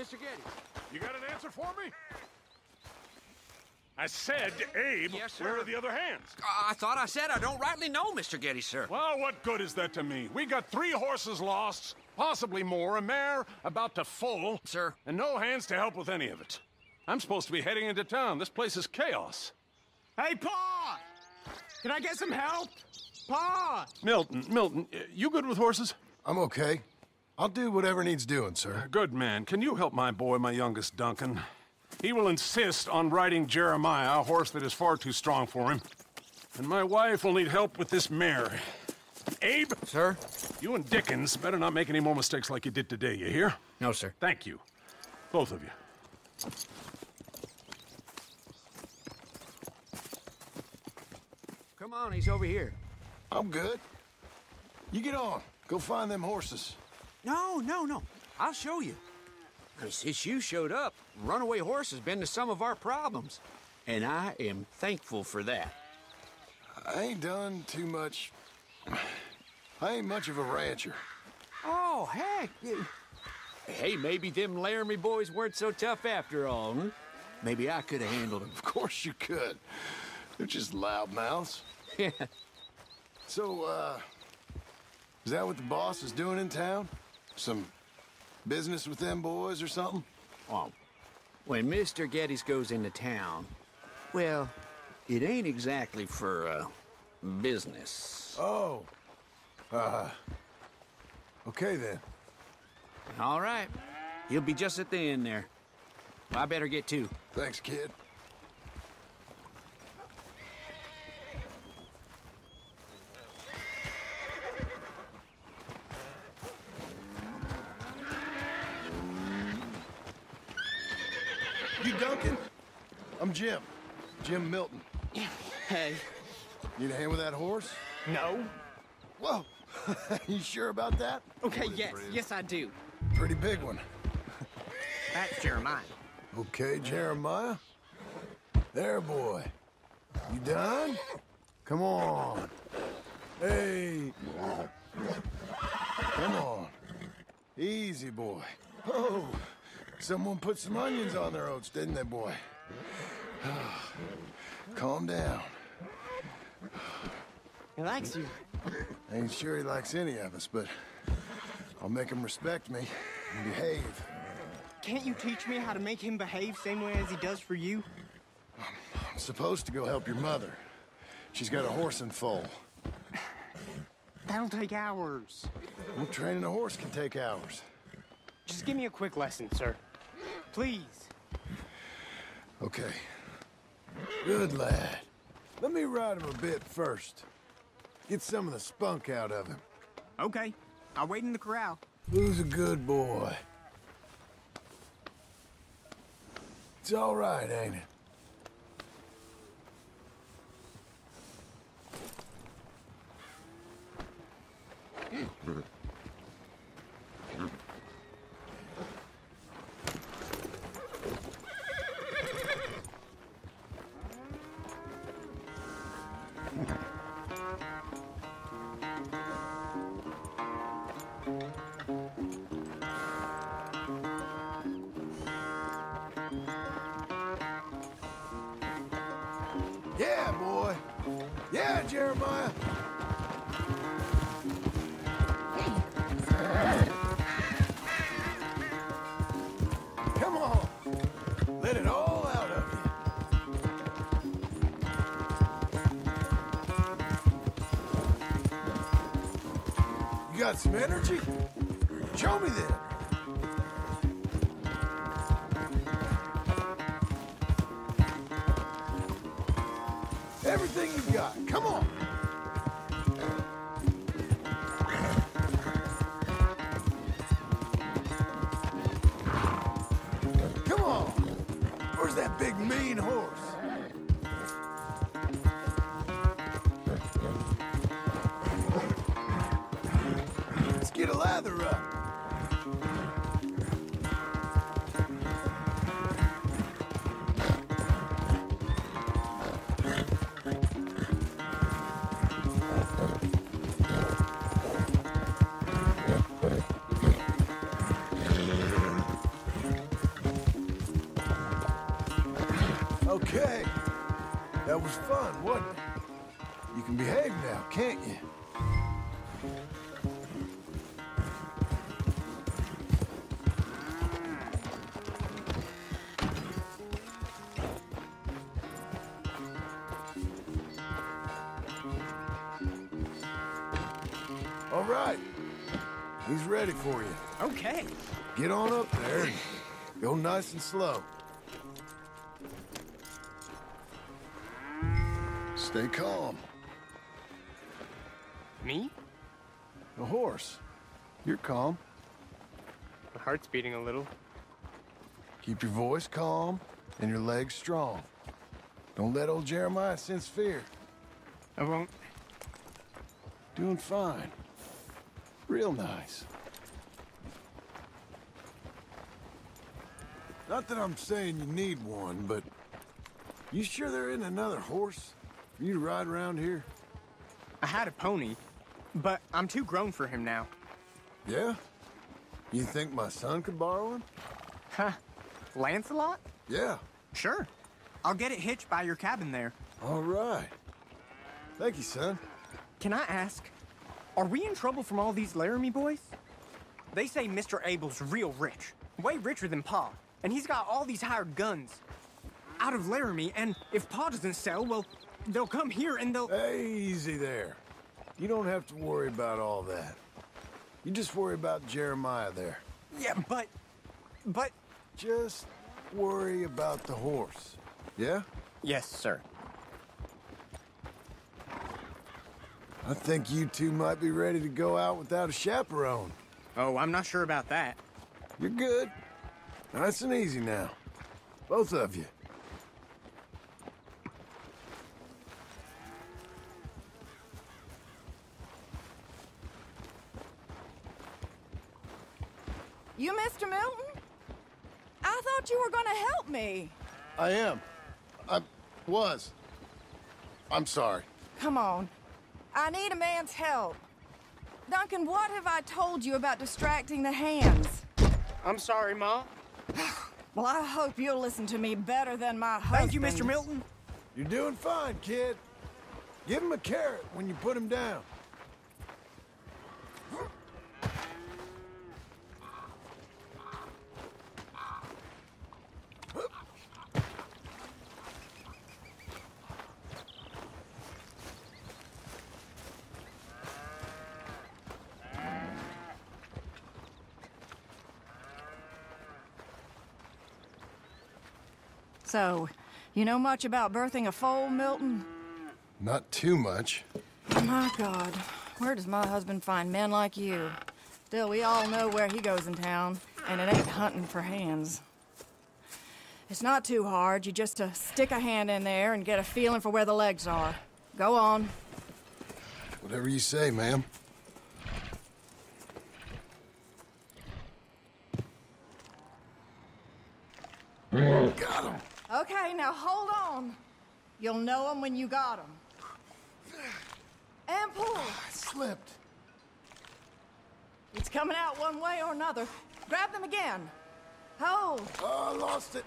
Mr. Geddes. You got an answer for me? I said, Abe, Yes, sir. where are the other hands? I thought I said I don't rightly know, Mr. Geddes, sir. Well, what good is that to me? We got three horses lost, possibly more, a mare about to foal, Sir. and no hands to help with any of it. I'm supposed to be heading into town. This place is chaos. Hey, Pa! Can I get some help? Pa! Milton, Milton, uh, you good with horses? I'm okay. I'll do whatever needs doing, sir. Good man. Can you help my boy, my youngest Duncan? He will insist on riding Jeremiah, a horse that is far too strong for him. And my wife will need help with this mare. Abe, Sir? you and Dickens better not make any more mistakes like you did today, you hear? No, sir. Thank you. Both of you. Come on, he's over here. I'm good. You get on. Go find them horses. No, no, no. I'll show you. 'Cause Since you showed up, runaway horse has been to some of our problems. And I am thankful for that. I ain't done too much. I ain't much of a rancher. Oh, heck. Hey, maybe them Laramie boys weren't so tough after all, hmm? Maybe I could have handled them. Of course you could. They're just loudmouths. Yeah. So, uh, is that what the boss is doing in town? Some business with them boys or something? Well, when Mr. Geddes goes into town, well, it ain't exactly for, uh, business. Oh. Uh. Okay then. All right. He'll be just at the end there. I better get to. Thanks, kid. You Duncan? I'm Jim. Jim Milton. Hey. Need a hand with that horse? No? Whoa. you sure about that? Okay, yes, yes I do. Pretty big one. That's Jeremiah. Okay, Jeremiah. There, boy. You done? Come on. Hey. Come on. Easy, boy. Oh, someone put some onions on their oats, didn't they, boy? Calm down. He likes you. I ain't sure he likes any of us, but I'll make him respect me and behave. Can't you teach me how to make him behave same way as he does for you? I'm supposed to go help your mother. She's got a horse in foal. That'll take hours. Well, training a horse can take hours. Just give me a quick lesson, sir. Please. Okay. Good lad. Let me ride him a bit first. Get some of the spunk out of him. Okay. I'll wait in the corral. Who's a good boy? It's all right, ain't it? Yeah, Jeremiah. Come on. Let it all out of you. You got some energy? Show me then. Okay. That was fun, wasn't it? You can behave now, can't you? All right. He's ready for you. Okay. Get on up there and go nice and slow. Stay calm. Me? The horse. You're calm. My heart's beating a little. Keep your voice calm and your legs strong. Don't let old Jeremiah sense fear. I won't. Doing fine. Real nice. Not that I'm saying you need one, but you sure there isn't another horse you ride around here? I had a pony, but I'm too grown for him now. Yeah? You think my son could borrow one? Huh. Lancelot? Yeah. Sure. I'll get it hitched by your cabin there. All right. Thank you, son. Can I ask, are we in trouble from all these Laramie boys? They say Mr. Abel's real rich, way richer than Pa, and he's got all these hired guns out of Laramie, and if Pa doesn't sell, well, they'll come here and they'll... Hey, easy there. You don't have to worry about all that. You just worry about Jeremiah there. Yeah, but... but... Just worry about the horse. Yeah? Yes, sir. I think you two might be ready to go out without a chaperone. Oh, I'm not sure about that. You're good. Nice and easy now. Both of you. You, Mr. Milton? I thought you were gonna help me. I am. I was. I'm sorry. Come on. I need a man's help. Duncan, what have I told you about distracting the hands? I'm sorry, Ma. Well, I hope you'll listen to me better than my husband. Thank you, Mr. Milton. You're doing fine, kid. Give him a carrot when you put him down. So, you know much about birthing a foal, Milton? Not too much. My God, where does my husband find men like you? Still, we all know where he goes in town, and it ain't hunting for hands. It's not too hard. You just uh, stick a hand in there and get a feeling for where the legs are. Go on. Whatever you say, ma'am. Got him. Okay, now hold on. You'll know them when you got them. And pull. Oh, I slipped. It's coming out one way or another. Grab them again. Hold. Oh, I lost it.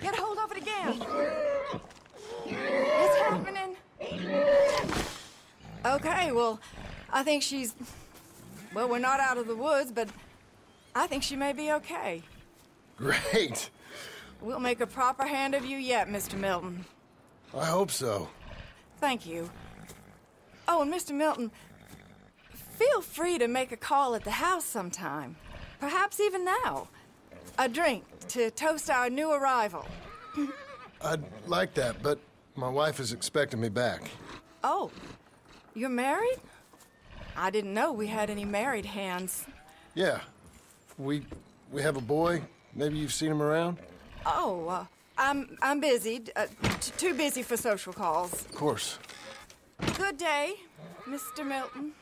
Get hold of it again. It's happening. Okay, well, I think she's. Well, we're not out of the woods, but I think she may be okay. Great. We'll make a proper hand of you yet, Mr. Milton. I hope so. Thank you. Oh, and Mr. Milton, feel free to make a call at the house sometime. Perhaps even now. A drink to toast our new arrival. I'd like that, but my wife is expecting me back. Oh, you're married? I didn't know we had any married hands. Yeah. We we have a boy. Maybe you've seen him around? Oh, uh, I'm I'm busy. Uh, t- too busy for social calls. Of course. Good day, Mr. Milton.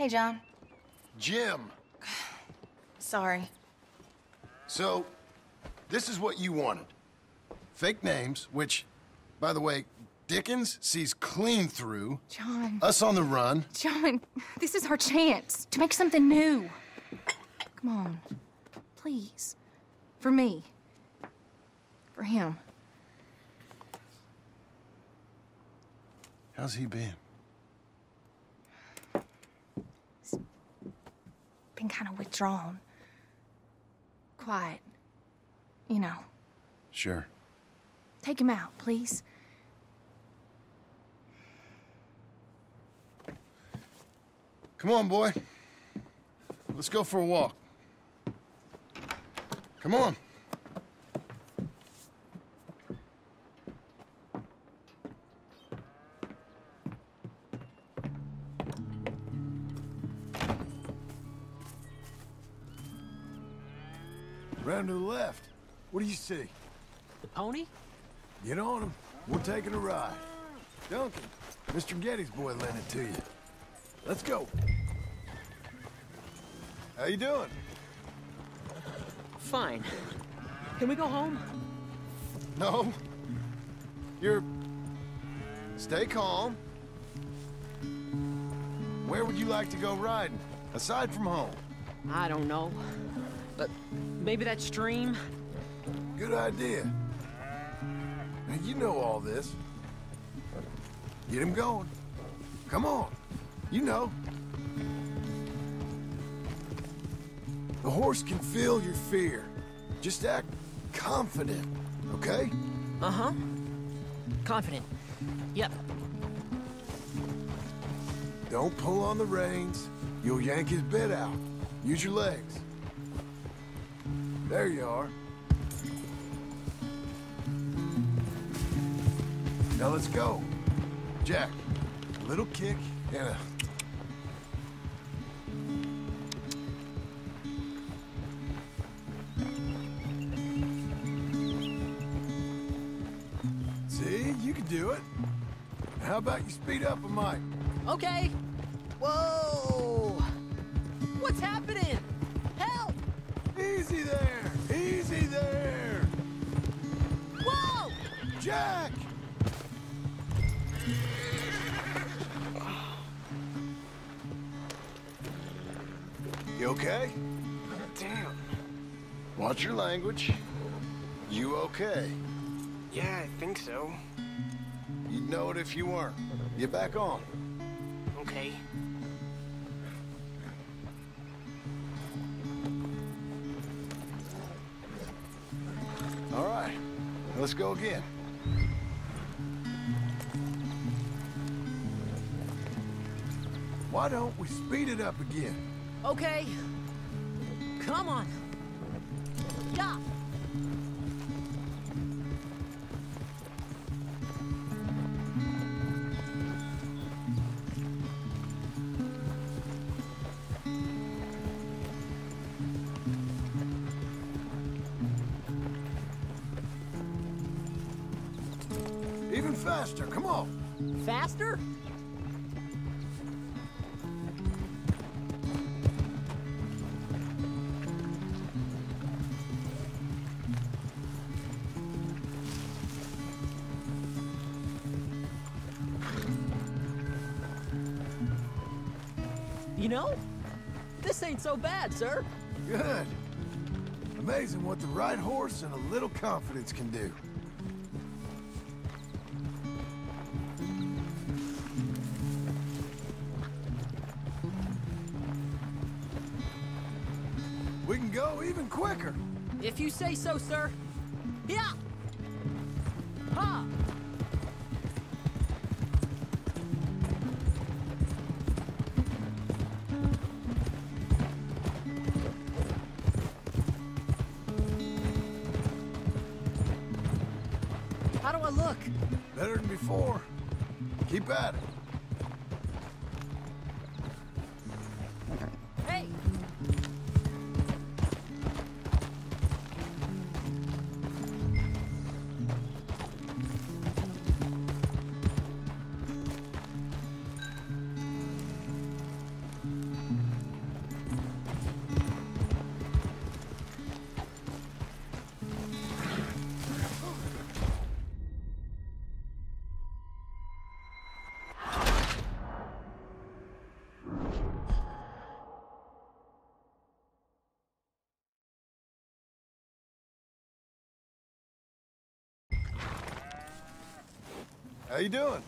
Hey, John. Jim. Sorry. So, this is what you wanted. Fake names, which, by the way, Dickens sees clean through. John. Us on the run. John, this is our chance to make something new. Come on. Please. For me. For him. How's he been? Been kind of withdrawn. Quiet. You know. Sure. Take him out, please. Come on, boy. Let's go for a walk. Come on. Round to the left. What do you see? The pony? Get on him. We're taking a ride. Duncan, Mr. Geddes's boy lent it to you. Let's go. How you doing? Fine. Can we go home? No. You're... Stay calm. Where would you like to go riding, aside from home? I don't know. But maybe that stream? Good idea. Now, you know all this. Get him going. Come on. You know. The horse can feel your fear. Just act confident, okay? Uh-huh. Confident. Yep. Don't pull on the reins. You'll yank his bit out. Use your legs. There you are. Now let's go. Jack, a little kick and a... See, you can do it. How about you speed up a mite? Okay. Whoa! What's happening? Help! Easy there! Easy there! Whoa! Jack! You okay? Damn. Watch your language. You okay? Yeah, I think so. You'd know it if you weren't. Get back on. Okay. Let's go again. Why don't we speed it up again? Okay. Come on. Faster, come on. Faster? You know, this ain't so bad, sir. Good. Amazing what the right horse and a little confidence can do. Quicker. If you say so, sir. Yeah. Ha! How do I look? Better than before. Keep at it. How you doing?